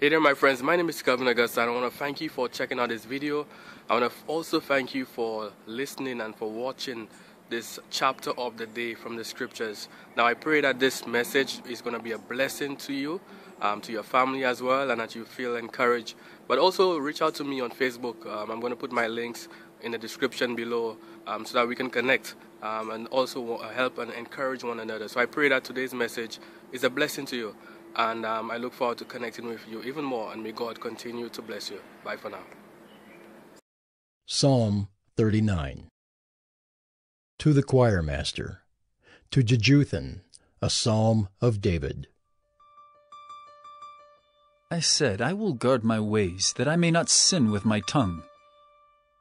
Hey there my friends, my name is Kelvin Augusta and I want to thank you for checking out this video. I want to also thank you for listening and for watching this chapter of the day from the scriptures. Now I pray that this message is going to be a blessing to you, um, to your family as well, and that you feel encouraged. But also reach out to me on Facebook. Um, I'm going to put my links in the description below um, so that we can connect um, and also help and encourage one another. So I pray that today's message is a blessing to you. And um, I look forward to connecting with you even more. And may God continue to bless you. Bye for now. Psalm 39 To the choir master, to Jeduthun, a psalm of David. I said, I will guard my ways, that I may not sin with my tongue.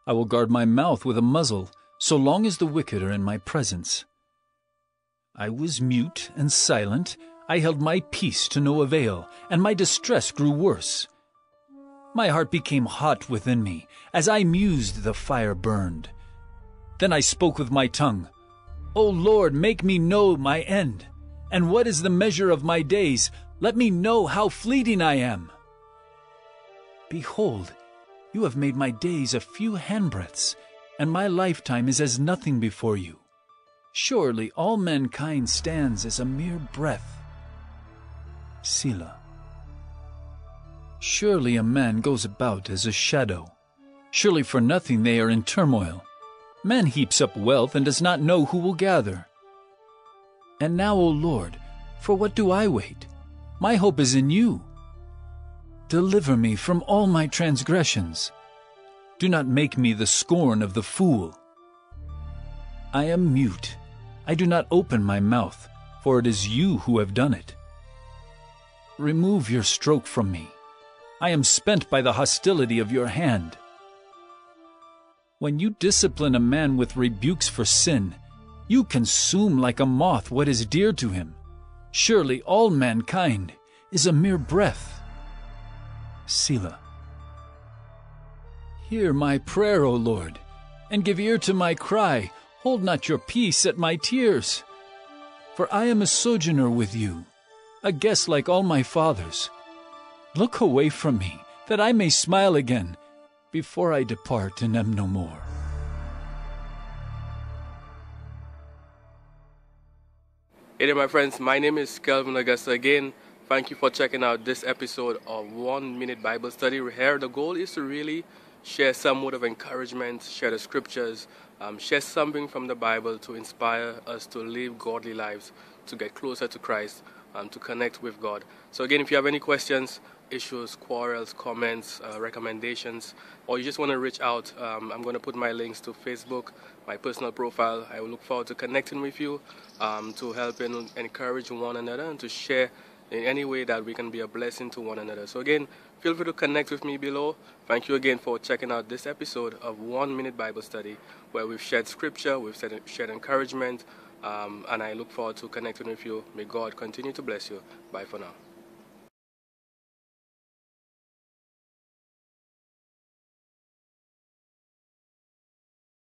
I will guard my mouth with a muzzle, so long as the wicked are in my presence. I was mute and silent, I held my peace to no avail, and my distress grew worse. My heart became hot within me. As I mused, the fire burned. Then I spoke with my tongue. O Lord, make me know my end. And what is the measure of my days? Let me know how fleeting I am. Behold, you have made my days a few handbreadths, and my lifetime is as nothing before you. Surely all mankind stands as a mere breath. Selah. Surely a man goes about as a shadow. Surely for nothing they are in turmoil. Man heaps up wealth and does not know who will gather. And now, O Lord, for what do I wait? My hope is in you. Deliver me from all my transgressions. Do not make me the scorn of the fool. I am mute. I do not open my mouth, for it is you who have done it. Remove your stroke from me. I am spent by the hostility of your hand. When you discipline a man with rebukes for sin, you consume like a moth what is dear to him. Surely all mankind is a mere breath. Selah. Hear my prayer, O Lord, and give ear to my cry. Hold not your peace at my tears. For I am a sojourner with you a guest like all my fathers. Look away from me, that I may smile again, before I depart and am no more. Hey there, my friends. My name is Kelvin Augusta again. Thank you for checking out this episode of One Minute Bible Study. Here, the goal is to really share some word of encouragement, share the scriptures, um, share something from the Bible to inspire us to live godly lives, to get closer to Christ um, to connect with God. So, again, if you have any questions, issues, quarrels, comments, uh, recommendations, or you just want to reach out, um, I'm going to put my links to Facebook, my personal profile. I will look forward to connecting with you um, to help and encourage one another and to share in any way that we can be a blessing to one another. So, again, feel free to connect with me below. Thank you again for checking out this episode of One Minute Bible Study, where we've shared scripture, we've shared encouragement, um, and I look forward to connecting with you. May God continue to bless you. Bye for now.